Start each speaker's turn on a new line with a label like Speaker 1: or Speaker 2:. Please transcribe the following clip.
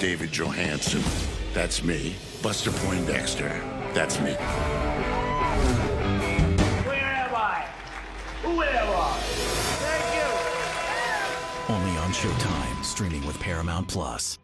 Speaker 1: David Johansen. That's me. Buster Poindexter. That's me.
Speaker 2: Where am I? Who am I? Thank you.
Speaker 3: Only on Showtime, streaming with Paramount Plus.